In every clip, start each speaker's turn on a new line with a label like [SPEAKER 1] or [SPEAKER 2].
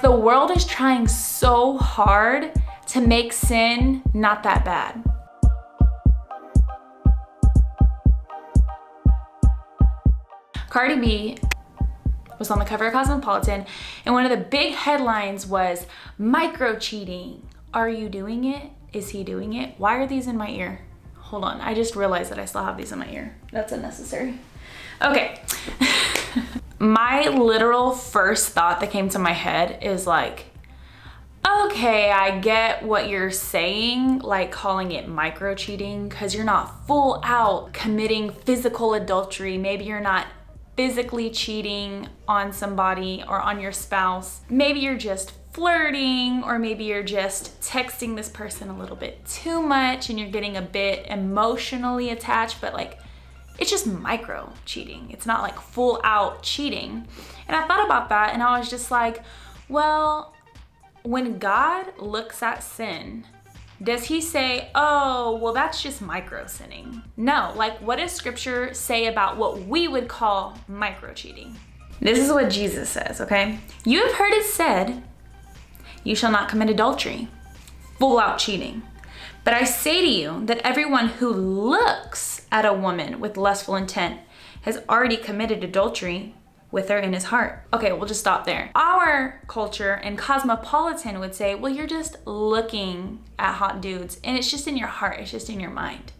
[SPEAKER 1] The world is trying so hard to make sin not that bad. Cardi B was on the cover of Cosmopolitan, and one of the big headlines was micro cheating. Are you doing it? Is he doing it? Why are these in my ear? Hold on, I just realized that I still have these in my ear. That's unnecessary. Okay. My literal first thought that came to my head is like, okay, I get what you're saying, like calling it micro cheating, because you're not full out committing physical adultery. Maybe you're not physically cheating on somebody or on your spouse. Maybe you're just flirting or maybe you're just texting this person a little bit too much and you're getting a bit emotionally attached, but like it's just micro cheating. It's not like full out cheating. And I thought about that and I was just like, well, when God looks at sin, does he say, oh, well, that's just micro sinning? No, like what does scripture say about what we would call micro cheating? This is what Jesus says, okay? You have heard it said, you shall not commit adultery, full out cheating. But I say to you that everyone who looks at a woman with lustful intent has already committed adultery with her in his heart. Okay, we'll just stop there. Our culture and cosmopolitan would say, well, you're just looking at hot dudes and it's just in your heart, it's just in your mind.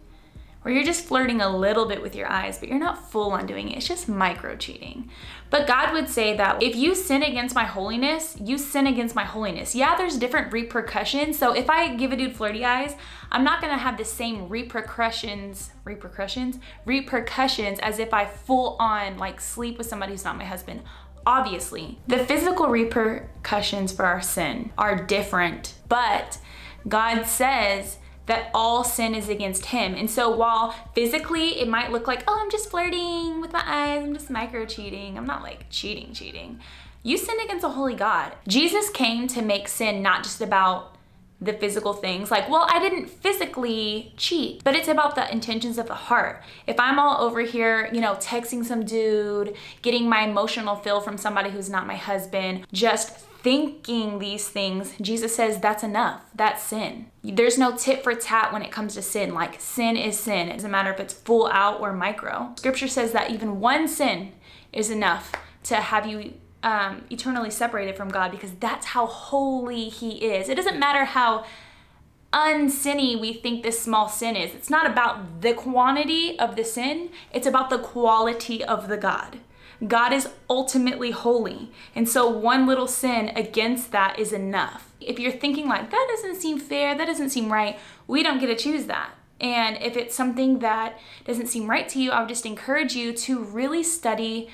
[SPEAKER 1] Or you're just flirting a little bit with your eyes, but you're not full on doing it. It's just micro cheating. But God would say that if you sin against my holiness, you sin against my holiness. Yeah, there's different repercussions. So if I give a dude flirty eyes, I'm not gonna have the same repercussions, repercussions, repercussions as if I full on like sleep with somebody who's not my husband. Obviously, the physical repercussions for our sin are different, but God says that all sin is against him. And so while physically it might look like, oh, I'm just flirting with my eyes, I'm just micro cheating, I'm not like cheating, cheating. You sin against a holy God. Jesus came to make sin not just about the physical things like well i didn't physically cheat but it's about the intentions of the heart if i'm all over here you know texting some dude getting my emotional fill from somebody who's not my husband just thinking these things, Jesus says that's enough. That's sin. There's no tit for tat when it comes to sin. Like sin is sin. It doesn't matter if it's full out or micro. Scripture says that even one sin is enough to have you um, eternally separated from God because that's how holy He is. It doesn't matter how unsinny we think this small sin is. It's not about the quantity of the sin, it's about the quality of the God. God is ultimately holy. And so one little sin against that is enough. If you're thinking like, that doesn't seem fair, that doesn't seem right, we don't get to choose that. And if it's something that doesn't seem right to you, I would just encourage you to really study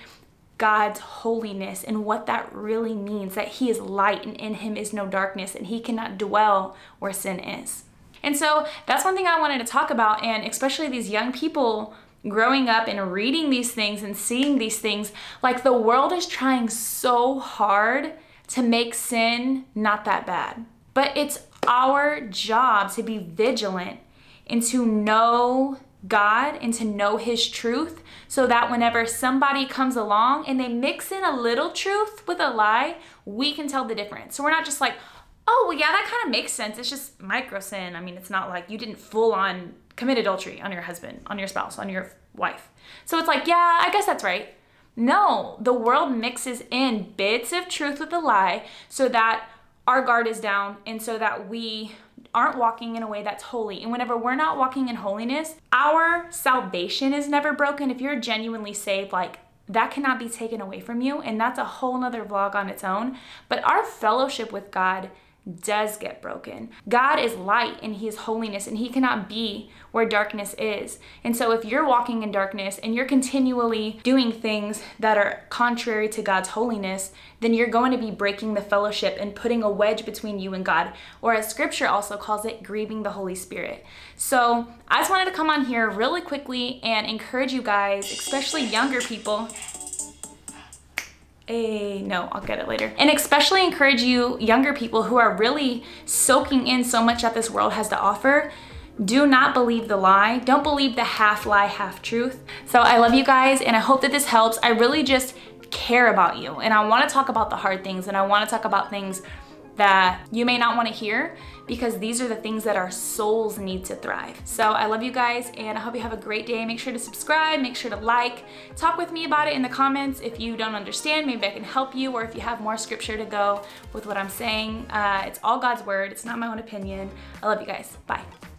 [SPEAKER 1] God's holiness and what that really means that He is light and in Him is no darkness and He cannot dwell where sin is. And so that's one thing I wanted to talk about, and especially these young people growing up and reading these things and seeing these things, like the world is trying so hard to make sin not that bad. But it's our job to be vigilant and to know God and to know His truth so that whenever somebody comes along and they mix in a little truth with a lie, we can tell the difference. So we're not just like, oh, well, yeah, that kind of makes sense. It's just micro sin. I mean, it's not like you didn't full on commit adultery on your husband, on your spouse, on your wife. So it's like, yeah, I guess that's right. No, the world mixes in bits of truth with a lie so that our guard is down and so that we aren't walking in a way that's holy. And whenever we're not walking in holiness, our salvation is never broken. If you're genuinely saved, like that cannot be taken away from you. And that's a whole nother vlog on its own. But our fellowship with God does get broken. God is light and He is holiness and He cannot be where darkness is. And so if you're walking in darkness and you're continually doing things that are contrary to God's holiness, then you're going to be breaking the fellowship and putting a wedge between you and God, or as scripture also calls it, grieving the Holy Spirit. So I just wanted to come on here really quickly and encourage you guys, especially younger people, a no i'll get it later. And especially encourage you younger people who are really soaking in so much that this world has to offer do not believe the lie. Don't believe the half lie half truth. So i love you guys and i hope that this helps. I really just care about you. And I wanna talk about the hard things and I wanna talk about things that you may not want to hear because these are the things that our souls need to thrive. So I love you guys and I hope you have a great day. Make sure to subscribe, make sure to like, talk with me about it in the comments if you don't understand, maybe I can help you or if you have more scripture to go with what I'm saying. Uh, it's all God's word, it's not my own opinion. I love you guys, bye.